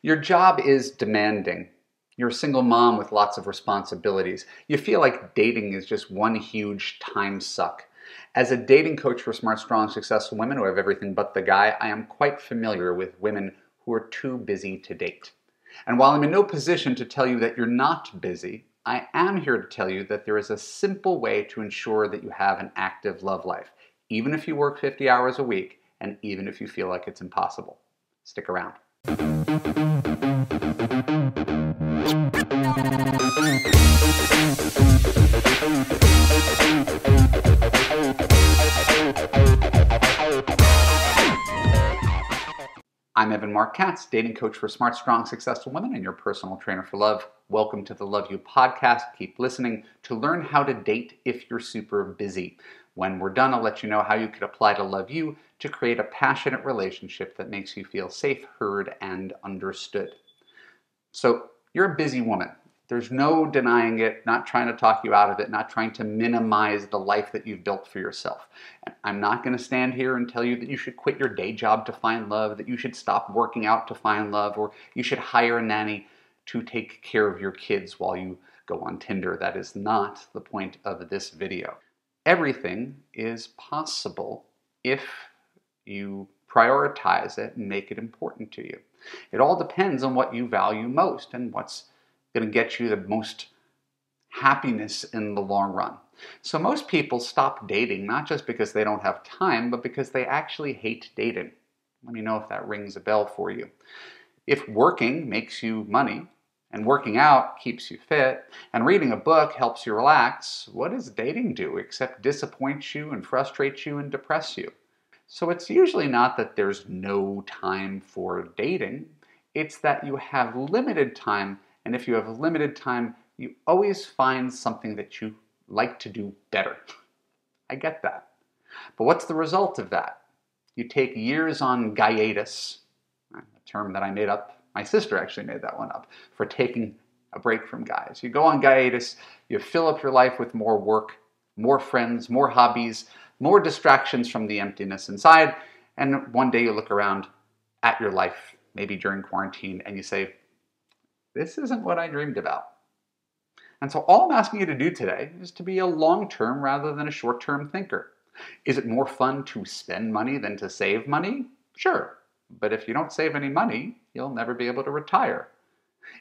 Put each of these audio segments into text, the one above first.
Your job is demanding. You're a single mom with lots of responsibilities. You feel like dating is just one huge time suck. As a dating coach for smart, strong, successful women who have everything but the guy, I am quite familiar with women who are too busy to date. And while I'm in no position to tell you that you're not busy, I am here to tell you that there is a simple way to ensure that you have an active love life, even if you work 50 hours a week and even if you feel like it's impossible. Stick around. I'm Evan Marc Katz, dating coach for smart, strong, successful women and your personal trainer for love. Welcome to the Love U podcast. Keep listening to learn how to date if you're super busy. When we're done, I'll let you know how you could apply to Love U to create a passionate relationship that makes you feel safe, heard, and understood. So, you're a busy woman. There's no denying it, not trying to talk you out of it, not trying to minimize the life that you've built for yourself. And I'm not going to stand here and tell you that you should quit your day job to find love, that you should stop working out to find love, or you should hire a nanny to take care of your kids while you go on Tinder. That is not the point of this video. Everything is possible if you prioritize it and make it important to you. It all depends on what you value most and what's going to get you the most happiness in the long run. So most people stop dating not just because they don't have time, but because they actually hate dating. Let me know if that rings a bell for you. If working makes you money, and working out keeps you fit, and reading a book helps you relax, what does dating do except disappoint you and frustrate you and depress you? So it's usually not that there's no time for dating, it's that you have limited time and if you have limited time, you always find something that you like to do better. I get that. But what's the result of that? You take years on gaiatus, a term that I made up. My sister actually made that one up for taking a break from guys. You go on gaiatus, you fill up your life with more work, more friends, more hobbies, more distractions from the emptiness inside, and one day you look around at your life, maybe during quarantine, and you say, this isn't what I dreamed about. And so all I'm asking you to do today is to be a long-term rather than a short-term thinker. Is it more fun to spend money than to save money? Sure. But if you don't save any money, you'll never be able to retire.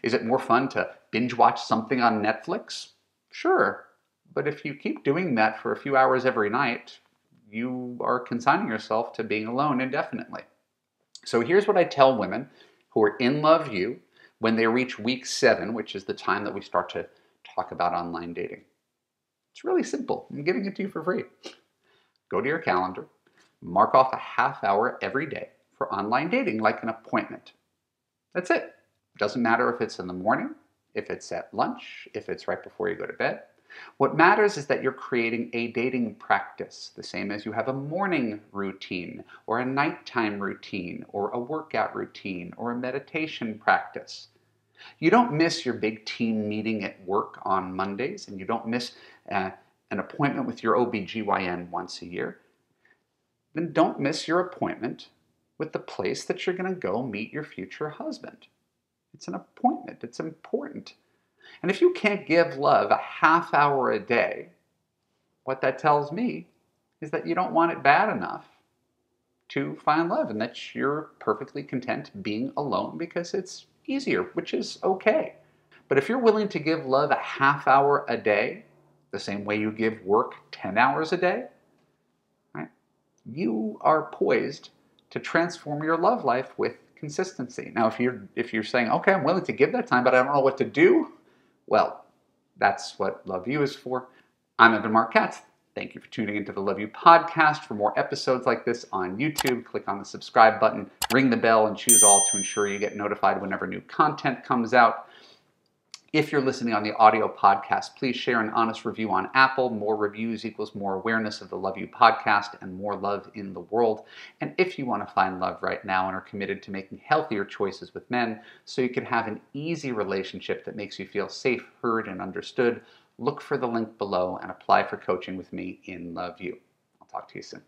Is it more fun to binge watch something on Netflix? Sure. But if you keep doing that for a few hours every night, you are consigning yourself to being alone indefinitely. So here's what I tell women who are in Love U when they reach week seven, which is the time that we start to talk about online dating. It's really simple. I'm giving it to you for free. Go to your calendar, mark off a half hour every day for online dating like an appointment. That's it. It doesn't matter if it's in the morning, if it's at lunch, if it's right before you go to bed. What matters is that you're creating a dating practice, the same as you have a morning routine, or a nighttime routine, or a workout routine, or a meditation practice. You don't miss your big team meeting at work on Mondays, and you don't miss uh, an appointment with your OBGYN once a year. Then don't miss your appointment with the place that you're going to go meet your future husband. It's an appointment, it's important. And if you can't give love a half hour a day, what that tells me is that you don't want it bad enough to find love and that you're perfectly content being alone because it's easier, which is okay. But if you're willing to give love a half hour a day, the same way you give work 10 hours a day, right, you are poised to transform your love life with consistency. Now, if you're if you're saying, okay, I'm willing to give that time, but I don't know what to do, well, that's what Love U is for. I'm Evan Katz. Thank you for tuning into the Love U podcast. For more episodes like this on YouTube, click on the subscribe button, ring the bell, and choose all to ensure you get notified whenever new content comes out. If you're listening on the audio podcast, please share an honest review on Apple. More reviews equals more awareness of the Love U podcast and more love in the world. And if you want to find love right now and are committed to making healthier choices with men so you can have an easy relationship that makes you feel safe, heard, and understood, look for the link below and apply for coaching with me in Love U. I'll talk to you soon.